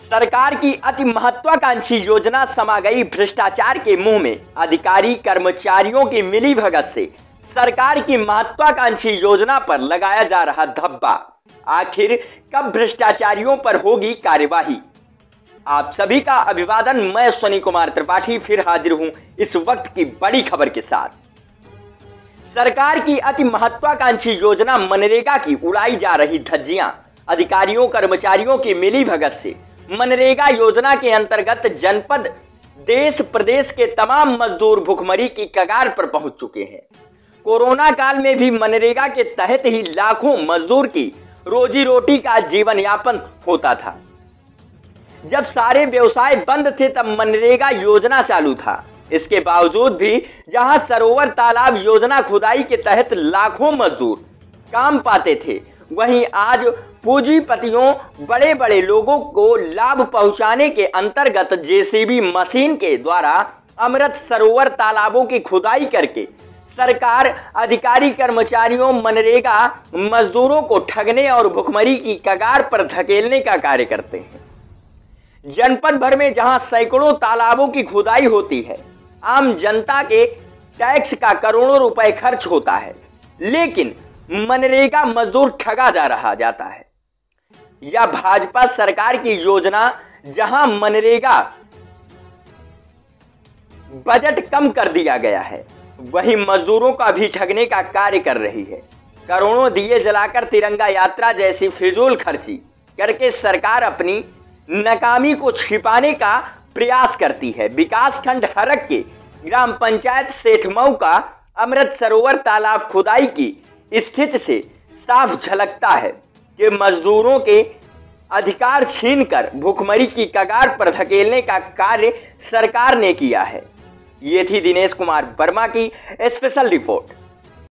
सरकार की अति महत्वाकांक्षी योजना समा गई भ्रष्टाचार के मुँह में। अधिकारी, कर्मचारियों की मिली भगत से सरकार की महत्वाकांक्षी योजना पर लगाया जा रहा धब्बा। आखिर कब भ्रष्टाचारियों पर होगी कार्यवाही? आप सभी का अभिवादन, मैं सनी कुमार त्रिपाठी फिर हाजिर हूँ इस वक्त की बड़ी खबर के साथ। सरकार की अति महत्वाकांक्षी योजना मनरेगा की उड़ाई जा रही धज्जियाँ। अधिकारियों, कर्मचारियों की मिली भगत से मनरेगा योजना के अंतर्गत जनपद, देश प्रदेश के तमाम मजदूर भुखमरी की कगार पर पहुँच चुके हैं। कोरोना काल में भी मनरेगा के तहत ही लाखों मजदूर की रोजी रोटी का जीवन यापन होता था। जब सारे व्यवसाय बंद थे, तब मनरेगा योजना चालू था। इसके बावजूद भी जहाँ सरोवर तालाब योजना खुदाई के तहत लाखों मजदूर काम पाते थे, वहीं आज पूंजीपतियों बड़े बड़े लोगों को लाभ पहुँचाने के अंतर्गत जेसीबी मशीन के द्वारा अमृत सरोवर तालाबों की खुदाई करके सरकार, अधिकारी, कर्मचारियों, मनरेगा, मजदूरों को ठगने और भुखमरी की कगार पर धकेलने का कार्य करते हैं। जनपद भर में जहाँ सैकड़ों तालाबों की खुदाई होती है, आम जनता के टैक्स का करोड़ों रुपए खर्च होता है। लेकिन मनरेगा मजदूर ठगा जा रहा जाता है। या भाजपा सरकार की योजना जहाँ मनरेगा बजट कम कर दिया गया है, वहीं मजदूरों का भी ठगने का कार्य कर रही है। करोड़ों दिए जलाकर तिरंगा यात्रा जैसी फिजूल खर्ची करके सरकार अपनी नाकामी को छिपाने का प्रयास करती है। विकास खंड हरक के ग्राम पंचायत सेठमऊ का अमृत सरोवर तालाब खुदाई की स्थिति से साफ़ झलकता है। कि मजदूरों के अधिकार छीनकर, भूखमरी की कगार पर धकेलने का कार्य सरकार ने किया है। ये थी दिनेश कुमार वर्मा की स्पेशल रिपोर्ट